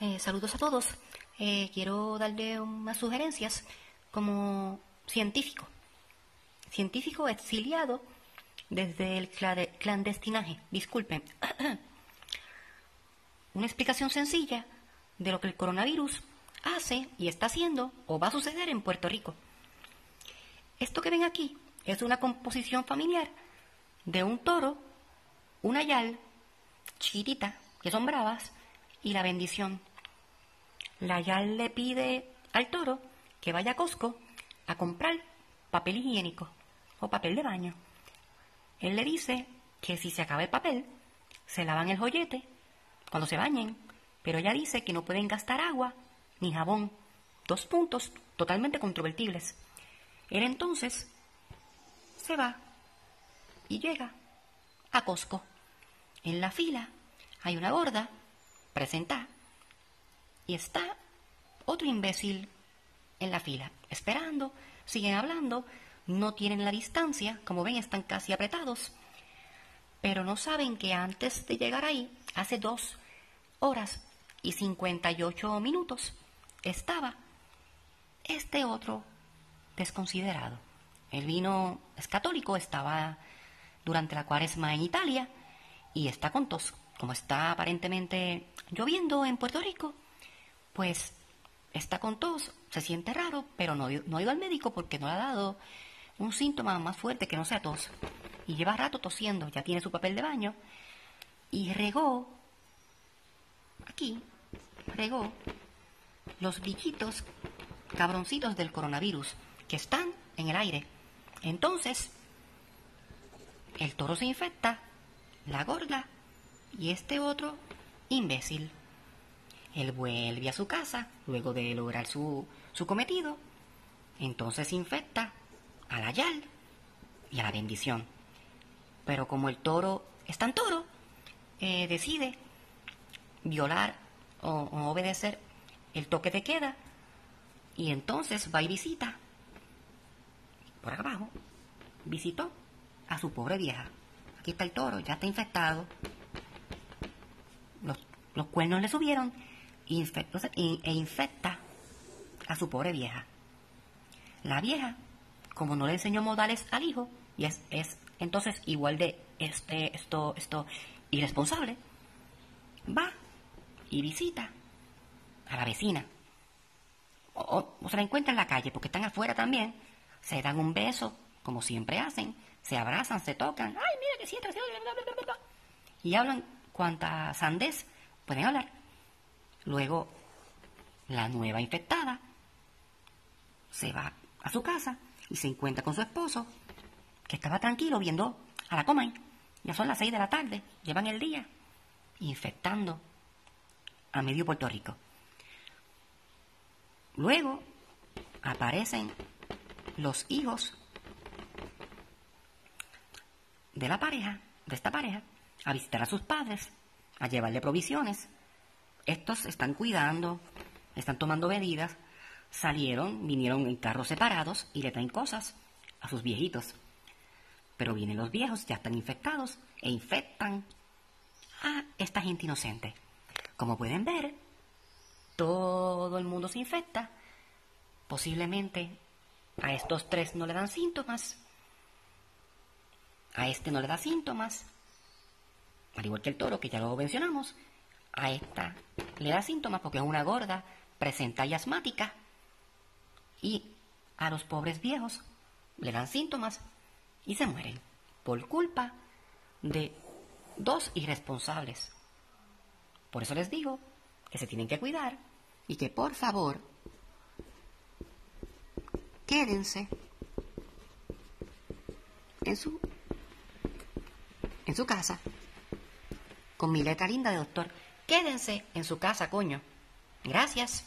Eh, saludos a todos. Eh, quiero darle unas sugerencias como científico. Científico exiliado desde el clandestinaje. Disculpen. Una explicación sencilla de lo que el coronavirus hace y está haciendo o va a suceder en Puerto Rico. Esto que ven aquí es una composición familiar de un toro, una yal, chiquitita, que son bravas, y la bendición. La yal le pide al toro que vaya a Costco a comprar papel higiénico o papel de baño. Él le dice que si se acaba el papel, se lavan el joyete cuando se bañen, pero ella dice que no pueden gastar agua ni jabón. Dos puntos totalmente controvertibles. Él entonces se va y llega a Costco. En la fila hay una gorda, presenta, y está otro imbécil en la fila, esperando, siguen hablando, no tienen la distancia, como ven están casi apretados, pero no saben que antes de llegar ahí, hace dos horas y 58 minutos, estaba este otro desconsiderado. El vino es católico, estaba durante la cuaresma en Italia y está con tos. Como está aparentemente lloviendo en Puerto Rico, pues está con tos, se siente raro, pero no, no ha ido al médico porque no le ha dado un síntoma más fuerte que no sea tos. Y lleva rato tosiendo, ya tiene su papel de baño. Y regó, aquí, regó los bichitos cabroncitos del coronavirus que están en el aire. Entonces, el toro se infecta, la gorda y este otro imbécil. Él vuelve a su casa luego de lograr su, su cometido. Entonces infecta a la yal y a la bendición. Pero como el toro es tan toro, eh, decide violar o, o obedecer el toque de queda y entonces va y visita por abajo, visitó a su pobre vieja. Aquí está el toro, ya está infectado. Los, cuernos le subieron e infecta a su pobre vieja. La vieja, como no le enseñó modales al hijo, y es, es entonces igual de este, esto, esto irresponsable, va y visita a la vecina. O, o, se la encuentra en la calle, porque están afuera también. Se dan un beso, como siempre hacen. Se abrazan, se tocan. ¡Ay, mira que siento! Y hablan cuanta sandez pueden hablar. Luego, la nueva infectada se va a su casa y se encuentra con su esposo, que estaba tranquilo viendo a la coma. Ya son las seis de la tarde, llevan el día infectando a medio Puerto Rico. Luego aparecen los hijos de la pareja, de esta pareja, a visitar a sus padres, a llevarle provisiones. Estos están cuidando, están tomando medidas, salieron, vinieron en carros separados y le traen cosas a sus viejitos. Pero vienen los viejos, ya están infectados e infectan a esta gente inocente. Como pueden ver, todo el mundo se infecta. Posiblemente a estos tres no le dan síntomas. A este no le da síntomas. Al igual que el toro, que ya lo mencionamos. A esta le da síntomas porque es una gorda, presenta y asmática. Y a los pobres viejos le dan síntomas y se mueren por culpa de dos irresponsables. Por eso les digo que se tienen que cuidar y que por favor quédense en su en su casa con mi letra linda de doctor. Quédense en su casa, coño. Gracias.